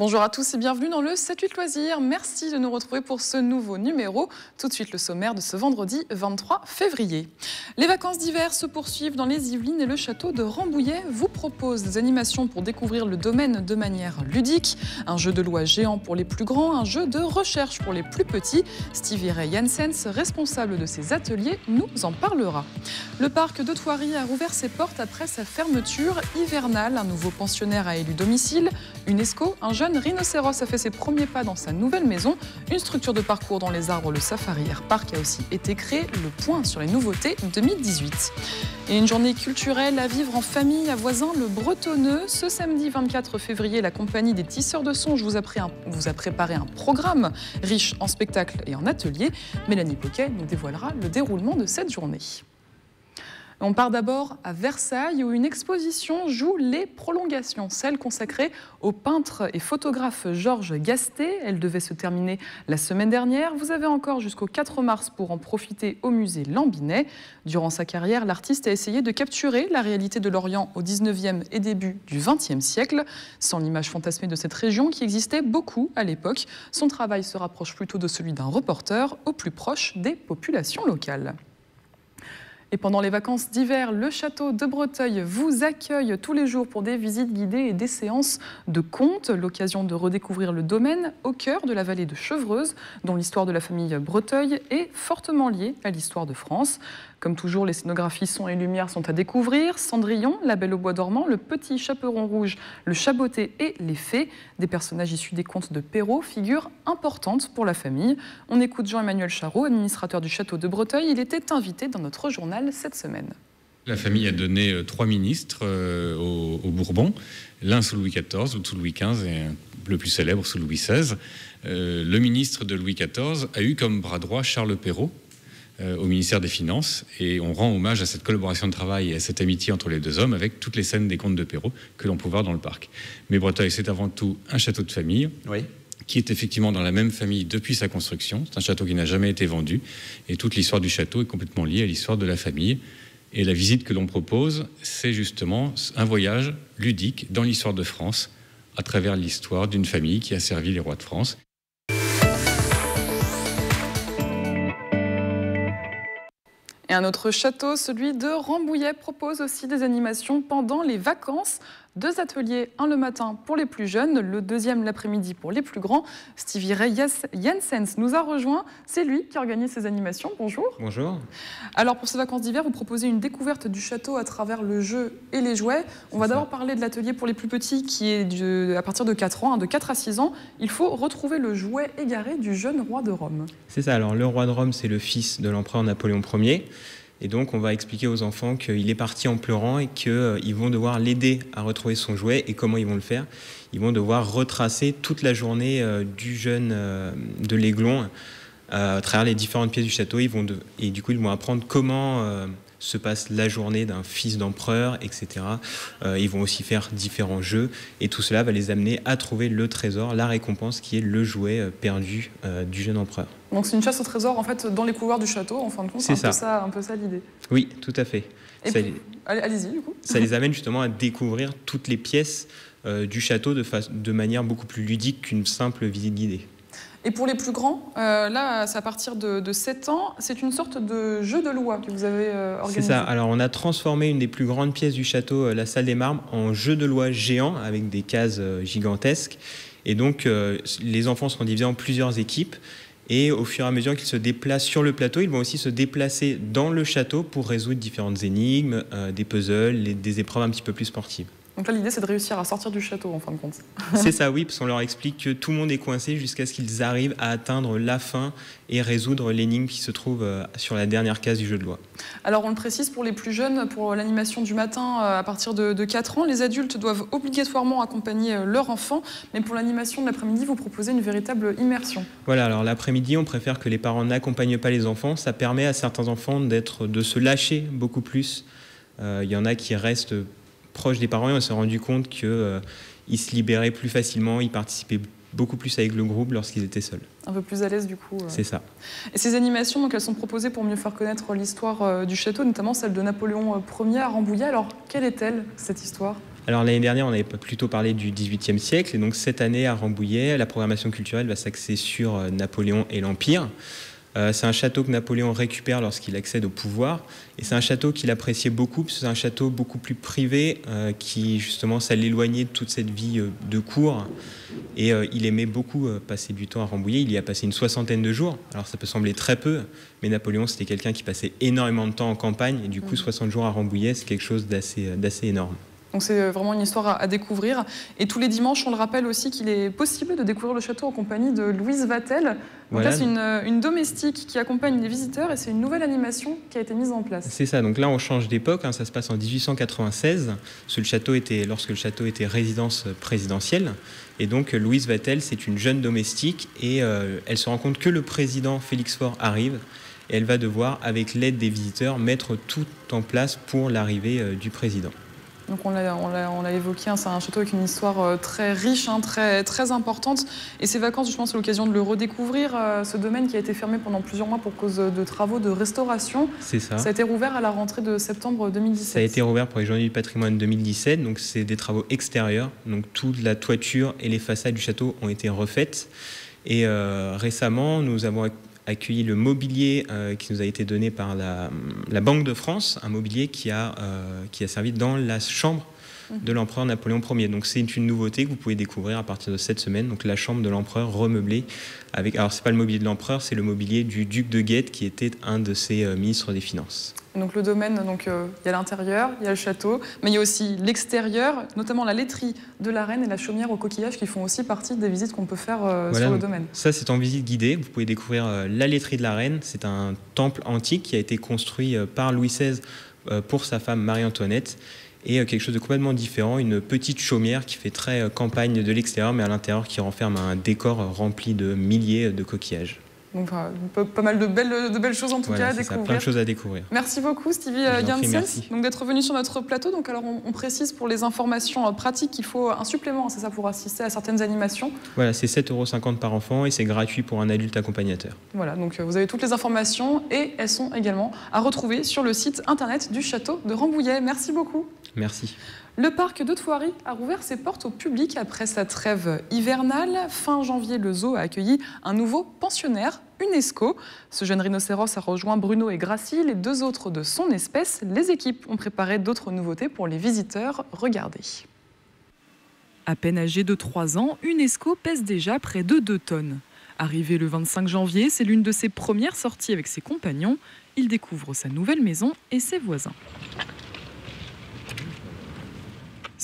Bonjour à tous et bienvenue dans le 7-8 Loisirs. Merci de nous retrouver pour ce nouveau numéro. Tout de suite le sommaire de ce vendredi 23 février. Les vacances d'hiver se poursuivent dans les Yvelines et le château de Rambouillet vous propose des animations pour découvrir le domaine de manière ludique. Un jeu de loi géant pour les plus grands, un jeu de recherche pour les plus petits. Stevie Ray Jensens, responsable de ces ateliers, nous en parlera. Le parc de Thoiry a rouvert ses portes après sa fermeture hivernale. Un nouveau pensionnaire a élu domicile. UNESCO, un jeune rhinocéros a fait ses premiers pas dans sa nouvelle maison. Une structure de parcours dans les arbres, le Safari Air Park, a aussi été créé. Le point sur les nouveautés 2018. Et une journée culturelle à vivre en famille à Voisin, le Bretonneux. Ce samedi 24 février, la compagnie des Tisseurs de Songe vous vous a préparé un programme riche en spectacles et en ateliers. Mélanie Poquet nous dévoilera le déroulement de cette journée. On part d'abord à Versailles où une exposition joue les prolongations, celle consacrée au peintre et photographe Georges Gastet. Elle devait se terminer la semaine dernière. Vous avez encore jusqu'au 4 mars pour en profiter au musée Lambinet. Durant sa carrière, l'artiste a essayé de capturer la réalité de l'Orient au 19e et début du 20e siècle. Sans l'image fantasmée de cette région qui existait beaucoup à l'époque, son travail se rapproche plutôt de celui d'un reporter au plus proche des populations locales. Et pendant les vacances d'hiver, le château de Breteuil vous accueille tous les jours pour des visites guidées et des séances de contes. L'occasion de redécouvrir le domaine au cœur de la vallée de Chevreuse, dont l'histoire de la famille Breteuil est fortement liée à l'histoire de France. Comme toujours, les scénographies son et lumière sont à découvrir. Cendrillon, La Belle au Bois dormant, Le Petit Chaperon Rouge, Le Chaboté et Les Fées, des personnages issus des contes de Perrault, figures importantes pour la famille. On écoute Jean-Emmanuel Charot, administrateur du château de Breteuil. Il était invité dans notre journal cette semaine. La famille a donné euh, trois ministres euh, au, Bourbon, l'un sous Louis XIV, l'autre sous Louis XV et le plus célèbre sous Louis XVI. Euh, le ministre de Louis XIV a eu comme bras droit Charles Perrault, au ministère des Finances et on rend hommage à cette collaboration de travail et à cette amitié entre les deux hommes avec toutes les scènes des contes de Perrault que l'on peut voir dans le parc. Mais Breteuil, c'est avant tout un château de famille. qui est effectivement dans la même famille depuis sa construction. C'est un château qui n'a jamais été vendu et toute l'histoire du château est complètement liée à l'histoire de la famille. Et la visite que l'on propose, c'est justement un voyage ludique dans l'histoire de France à travers l'histoire d'une famille qui a servi les rois de France. Et un autre château, celui de Rambouillet, propose aussi des animations pendant les vacances. Deux ateliers, un le matin pour les plus jeunes, le deuxième l'après-midi pour les plus grands. Stevie Ray Jensens nous a rejoint. C'est lui qui organise ces animations. Bonjour. Bonjour. Alors pour ces vacances d'hiver, vous proposez une découverte du château à travers le jeu et les jouets. On va d'abord parler de l'atelier pour les plus petits qui est à partir de 4 ans, hein, de 4 à 6 ans. Il faut retrouver le jouet égaré du jeune roi de Rome. C'est ça. Alors le roi de Rome, c'est le fils de l'empereur Napoléon Ier. Et donc, on va expliquer aux enfants qu'il est parti en pleurant et qu'ils euh, vont devoir l'aider à retrouver son jouet. Et comment ils vont le faire? Ils vont devoir retracer toute la journée euh, du jeune euh, de l'Aiglon à travers les différentes pièces du château. Ils vont et du coup, ils vont apprendre comment se passe la journée d'un fils d'empereur, etc. ils vont aussi faire différents jeux et tout cela va les amener à trouver le trésor, la récompense qui est le jouet perdu du jeune empereur. Donc c'est une chasse au trésor en fait dans les couloirs du château en fin de compte. C'est ça. ça. un peu ça l'idée. Oui, tout à fait. Allez-y du coup. Ça les amène justement à découvrir toutes les pièces euh, du château de, de manière beaucoup plus ludique qu'une simple visite guidée. Et pour les plus grands, euh, là, c'est à partir de, 7 ans, c'est une sorte de jeu de loi que vous avez euh, organisé. C'est ça. Alors, on a transformé une des plus grandes pièces du château, la salle des marbres, en jeu de loi géant avec des cases gigantesques. Et donc, les enfants seront divisés en plusieurs équipes. Et au fur et à mesure qu'ils se déplacent sur le plateau, ils vont aussi se déplacer dans le château pour résoudre différentes énigmes, euh, des puzzles, des épreuves un petit peu plus sportives. Donc là, l'idée, c'est de réussir à sortir du château, en fin de compte. c'est ça, oui, parce qu'on leur explique que tout le monde est coincé jusqu'à ce qu'ils arrivent à atteindre la fin et résoudre l'énigme qui se trouve euh, sur la dernière case du jeu de loi. Alors, on le précise pour les plus jeunes, pour l'animation du matin euh, à partir de, 4 ans, les adultes doivent obligatoirement accompagner euh, leur enfant, mais pour l'animation de l'après-midi, vous proposez une véritable immersion. Voilà, alors l'après-midi, on préfère que les parents n'accompagnent pas les enfants. Ça permet à certains enfants d'être, de se lâcher beaucoup plus. Il y en a qui restent proche des parents et on s'est rendu compte qu'ils euh, se libéraient plus facilement, ils participaient beaucoup plus avec le groupe lorsqu'ils étaient seuls. Un peu plus à l'aise du coup. Euh. C'est ça. Et ces animations, donc, elles sont proposées pour mieux faire connaître l'histoire euh, du château, notamment celle de Napoléon Ier à Rambouillet. Alors, quelle est-elle, cette histoire? Alors l'année dernière, on avait plutôt parlé du XVIIIe siècle, et donc cette année à Rambouillet, la programmation culturelle va s'axer sur Napoléon et l'Empire. Euh, c'est un château que Napoléon récupère lorsqu'il accède au pouvoir. Et c'est un château qu'il appréciait beaucoup, parce que c'est un château beaucoup plus privé, euh, qui justement, ça l'éloignait de toute cette vie euh, de cour. Et il aimait beaucoup passer du temps à Rambouillet. Il y a passé une soixantaine de jours. Alors ça peut sembler très peu, mais Napoléon, c'était quelqu'un qui passait énormément de temps en campagne. Et du coup, 60 mmh. jours à Rambouillet, c'est quelque chose d'assez énorme. Donc c'est euh, vraiment une histoire à, découvrir. Et tous les dimanches, on le rappelle aussi qu'il est possible de découvrir le château en compagnie de Louise Vatel. Donc là, c'est euh, une, domestique qui accompagne les visiteurs et c'est une nouvelle animation qui a été mise en place. C'est ça. Donc là, on change d'époque. Hein. ça se passe en 1896. Ce, le château était, lorsque le château était résidence présidentielle. Et donc, Louise Vatel, c'est une jeune domestique et euh, elle se rend compte que le président Félix Faure arrive. Et elle va devoir, avec l'aide des visiteurs, mettre tout en place pour l'arrivée du président. Donc on l'a évoqué, hein, c'est un château avec une histoire euh, très riche, hein, très, très importante. Et ces vacances, je pense, c'est l'occasion de le redécouvrir, euh, ce domaine qui a été fermé pendant plusieurs mois pour cause de travaux de restauration. C'est ça. Ça a été rouvert à la rentrée de septembre 2017. Ça a été rouvert pour les Journées du patrimoine 2017, donc c'est des travaux extérieurs. Donc toute la toiture et les façades du château ont été refaites. Et euh, récemment, nous avons accueilli le mobilier euh, qui nous a été donné par la, Banque de France, un mobilier qui a, euh, qui a servi dans la chambre. De l'empereur Napoléon Ier. Donc c'est une nouveauté que vous pouvez découvrir à partir de cette semaine. Donc la chambre de l'empereur remeublée avec. Alors c'est pas le mobilier de l'empereur, c'est le mobilier du duc de Guette qui était un de ses euh, ministres des Finances. Donc le domaine, donc euh, il y a l'intérieur, il y a le château, mais il y a aussi l'extérieur, notamment la laiterie de la reine et la chaumière au coquillage qui font aussi partie des visites qu'on peut faire euh, sur le domaine. Ça, c'est en visite guidée. Vous pouvez découvrir euh, la laiterie de la reine. C'est un temple antique qui a été construit par Louis XVI pour sa femme Marie-Antoinette. Et quelque chose de complètement différent, une petite chaumière qui fait très campagne de l'extérieur, mais à l'intérieur qui renferme un décor rempli de milliers de coquillages. Donc, pas mal de belles, de belles choses en tout cas à découvrir. plein de choses à découvrir. Merci beaucoup Stevie Gansens donc d'être venu sur notre plateau. Donc alors on, précise pour les informations euh, pratiques qu'il faut un supplément, c'est ça pour assister à certaines animations. Voilà, c'est 7,50 euros par enfant et c'est gratuit pour un adulte accompagnateur. Voilà, donc euh, vous avez toutes les informations et elles sont également à retrouver sur le site internet du château de Rambouillet. Merci beaucoup. Merci. Le parc de Thoiry a rouvert ses portes au public après sa trêve hivernale. Fin janvier, le zoo a accueilli un nouveau pensionnaire, UNESCO. Ce jeune rhinocéros a rejoint Bruno et Gracie, les deux autres de son espèce. Les équipes ont préparé d'autres nouveautés pour les visiteurs. Regardez. À peine âgé de 3 ans, UNESCO pèse déjà près de 2 tonnes. Arrivé le 25 janvier, c'est l'une de ses premières sorties avec ses compagnons. Il découvre sa nouvelle maison et ses voisins.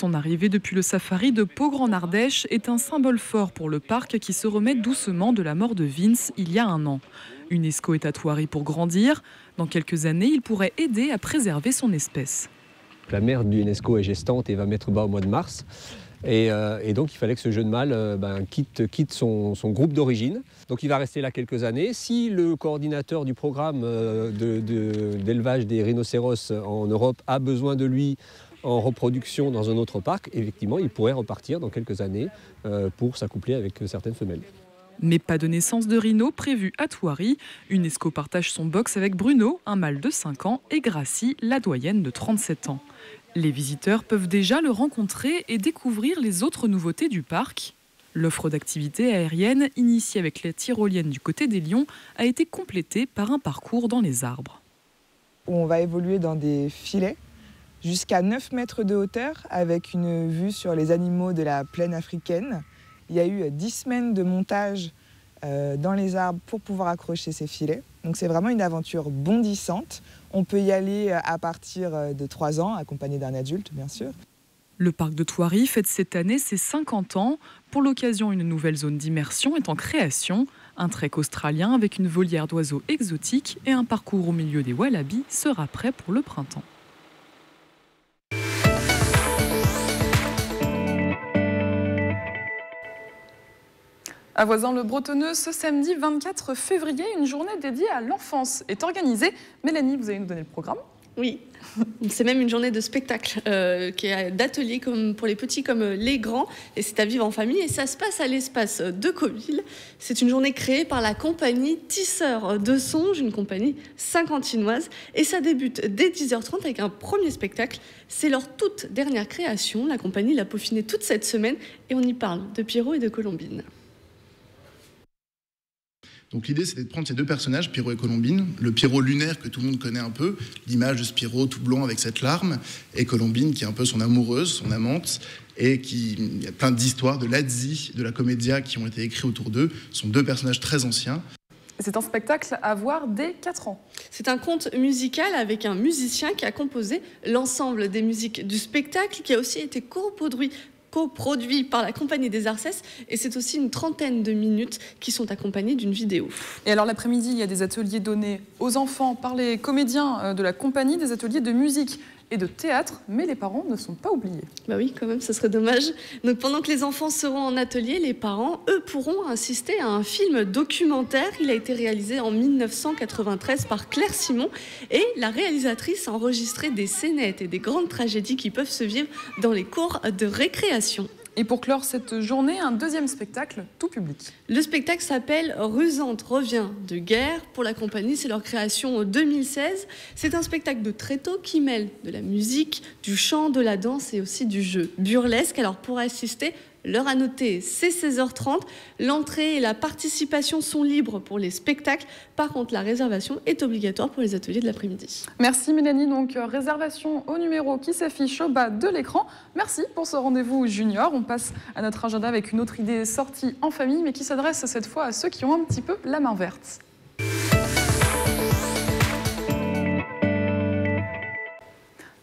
Son arrivée depuis le safari de Pau en Ardèche est un symbole fort pour le parc qui se remet doucement de la mort de Vince il y a un an. UNESCO est à Thoiry pour grandir. Dans quelques années, il pourrait aider à préserver son espèce. La mère de l'UNESCO est gestante et va mettre bas au mois de mars. Et, euh, donc il fallait que ce jeune mâle euh, ben, quitte, quitte son, groupe d'origine. Donc il va rester là quelques années. Si le coordinateur du programme euh, d'élevage des rhinocéros en Europe a besoin de lui en reproduction dans un autre parc, effectivement, il pourrait repartir dans quelques années euh, pour s'accoupler avec certaines femelles. Mais pas de naissance de rhino prévue à Thoiry. UNESCO partage son box avec Bruno, un mâle de 5 ans, et Gracie, la doyenne de 37 ans. Les visiteurs peuvent déjà le rencontrer et découvrir les autres nouveautés du parc. L'offre d'activités aériennes, initiée avec la tyrolienne du côté des lions, a été complétée par un parcours dans les arbres. On va évoluer dans des filets jusqu'à 9 mètres de hauteur avec une vue sur les animaux de la plaine africaine. Il y a eu 10 semaines de montage euh, dans les arbres pour pouvoir accrocher ces filets. Donc c'est vraiment une aventure bondissante. On peut y aller euh, à partir euh, de 3 ans, accompagné d'un adulte bien sûr. Le parc de Thoiry fête cette année ses 50 ans. Pour l'occasion, une nouvelle zone d'immersion est en création. Un trek australien avec une volière d'oiseaux exotiques et un parcours au milieu des wallabies sera prêt pour le printemps. À Voisin-le-Bretonneux, ce samedi 24 février, une journée dédiée à l'enfance est organisée. Mélanie, vous allez nous donner le programme? Oui, c'est même une journée de spectacle, euh, qui est d'atelier pour les petits comme les grands, et c'est à vivre en famille. Et ça se passe à l'espace de Coville. C'est une journée créée par la compagnie Tisseur de Songe, une compagnie cinquantinoise, et ça débute dès 10h30 avec un premier spectacle. C'est leur toute dernière création. La compagnie l'a peaufinée toute cette semaine, et on y parle de Pierrot et de Colombine. Donc l'idée, c'était de prendre ces deux personnages, Pierrot et Colombine, le Pierrot lunaire que tout le monde connaît un peu, l'image de ce Pierrot tout blond avec cette larme, et Colombine qui est un peu son amoureuse, son amante, et qui il y a plein d'histoires de Lazzi, de la comédia qui ont été écrits autour d'eux. Ce sont deux personnages très anciens. C'est un spectacle à voir dès 4 ans. C'est un conte musical avec un musicien qui a composé l'ensemble des musiques du spectacle, qui a aussi été coproduit coproduit par la compagnie des Arcès et c'est aussi une trentaine de minutes qui sont accompagnées d'une vidéo. Et alors l'après-midi, il y a des ateliers donnés aux enfants par les comédiens euh, de la compagnie, des ateliers de musique et de théâtre, mais les parents ne sont pas oubliés. Bah oui, quand même, ce serait dommage. Donc pendant que les enfants seront en atelier, les parents, eux, pourront assister à un film documentaire. Il a été réalisé en 1993 par Claire Simon et la réalisatrice a enregistré des scénettes et des grandes tragédies qui peuvent se vivre dans les cours de récréation. Et pour clore cette journée, un deuxième spectacle tout public. Le spectacle s'appelle Rusante revient de guerre. Pour la compagnie, c'est leur création en 2016. C'est un spectacle de tréteau qui mêle de la musique, du chant, de la danse et aussi du jeu burlesque. Alors pour assister, L'heure à noter, c'est 16h30. L'entrée et la participation sont libres pour les spectacles. Par contre, la réservation est obligatoire pour les ateliers de l'après-midi. Merci Mélanie. Donc, euh, réservation au numéro qui s'affiche au bas de l'écran. Merci pour ce rendez-vous junior. On passe à notre agenda avec une autre idée sortie en famille, mais qui s'adresse cette fois à ceux qui ont un petit peu la main verte.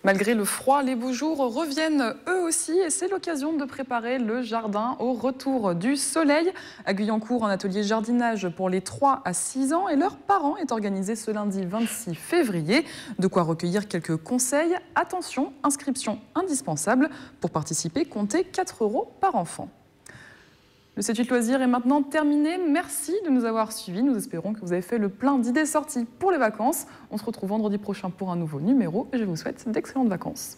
Malgré le froid, les beaux jours reviennent eux aussi et c'est l'occasion de préparer le jardin au retour du soleil. À Guyancourt, un atelier jardinage pour les 3 à 6 ans et leurs parents est organisé ce lundi 26 février. De quoi recueillir quelques conseils. Attention, inscription indispensable. Pour participer, comptez 4 euros par enfant. Le 7 loisirs est maintenant terminé. Merci de nous avoir suivis. Nous espérons que vous avez fait le plein d'idées sorties pour les vacances. On se retrouve vendredi prochain pour un nouveau numéro et je vous souhaite d'excellentes vacances.